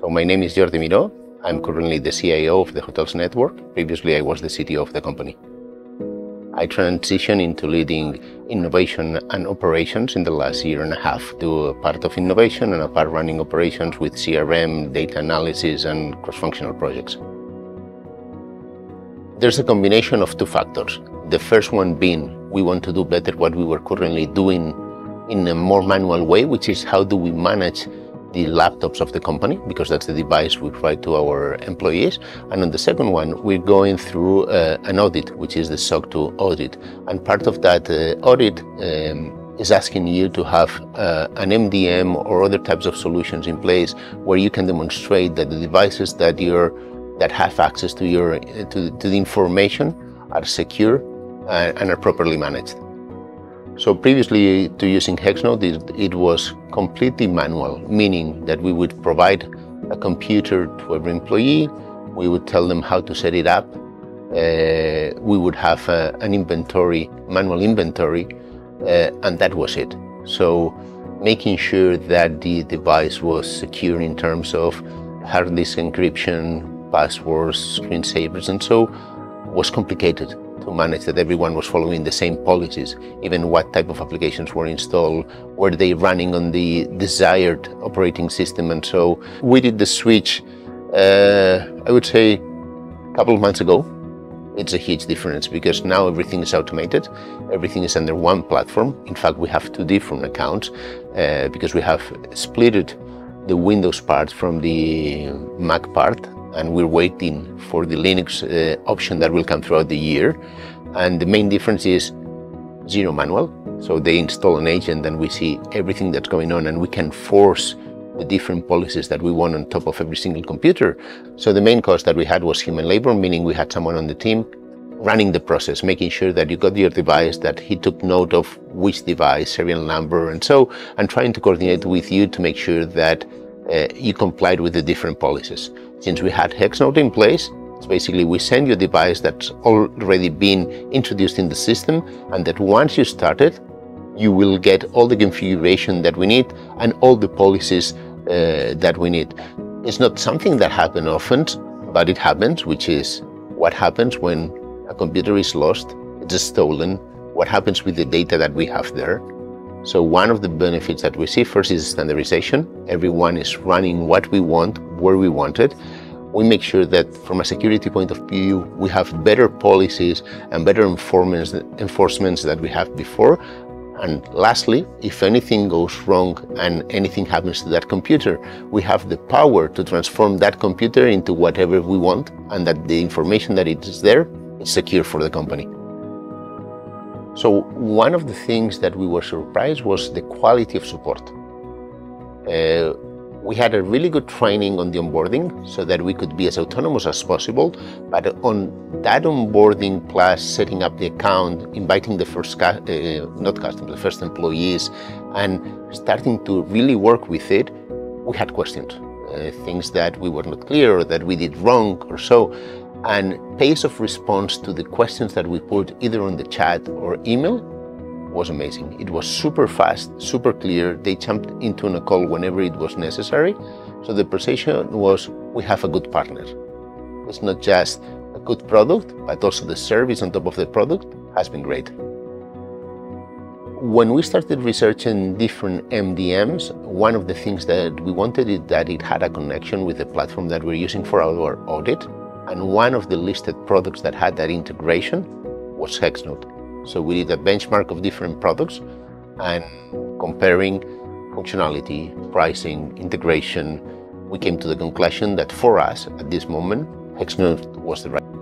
So my name is Jordi Miró. I'm currently the CIO of the Hotels Network. Previously, I was the CTO of the company. I transitioned into leading innovation and operations in the last year and a half, to a part of innovation and a part running operations with CRM, data analysis, and cross-functional projects. There's a combination of two factors. The first one being we want to do better what we were currently doing in a more manual way, which is how do we manage the laptops of the company, because that's the device we provide to our employees. And on the second one, we're going through uh, an audit, which is the SOC 2 audit. And part of that uh, audit um, is asking you to have uh, an MDM or other types of solutions in place where you can demonstrate that the devices that you're that have access to your to, to the information are secure and, and are properly managed. So previously to using Hexnode, it, it, was completely manual, meaning that we would provide a computer to every employee, we would tell them how to set it up, uh, we would have uh, an inventory, manual inventory, uh, and that was it. So making sure that the device was secure in terms of hard disk encryption, passwords, screensavers, and so was complicated to manage that everyone was following the same policies, even what type of applications were installed, were they running on the desired operating system, and so we did the switch, uh, I would say, a couple of months ago. It's a huge difference because now everything is automated, everything is under one platform. In fact, we have two different accounts uh, because we have split the Windows part from the Mac part and we're waiting for the Linux uh, option that will come throughout the year. And the main difference is zero manual. So they install an agent and we see everything that's going on and we can force the different policies that we want on top of every single computer. So the main cost that we had was human labor, meaning we had someone on the team running the process, making sure that you got your device, that he took note of which device, serial number, and so, and trying to coordinate with you to make sure that uh, you complied with the different policies. Since we had Hexnode in place, it's basically we send you a device that's already been introduced in the system and that once you start it, you will get all the configuration that we need and all the policies uh, that we need. It's not something that happens often, but it happens, which is what happens when a computer is lost, it's stolen, what happens with the data that we have there. So one of the benefits that we see first is standardization. Everyone is running what we want, where we want it. We make sure that from a security point of view, we have better policies and better enforcements, that we have before. And lastly, if anything goes wrong and anything happens to that computer, we have the power to transform that computer into whatever we want and that the information that is there is secure for the company. So one of the things that we were surprised was the quality of support. Uh, we had a really good training on the onboarding so that we could be as autonomous as possible. But on that onboarding plus setting up the account, inviting the first, uh, not customers, the first employees, and starting to really work with it, we had questions. Uh, things that we were not clear or that we did wrong or so and pace of response to the questions that we put either on the chat or email was amazing. It was super fast, super clear. They jumped into a call whenever it was necessary. So the perception was we have a good partner. It's not just a good product, but also the service on top of the product has been great. When we started researching different MDMs, one of the things that we wanted is that it had a connection with the platform that we're using for our audit. And one of the listed products that had that integration was Hexnode. So we did a benchmark of different products and comparing functionality, pricing, integration, we came to the conclusion that for us at this moment, Hexnode was the right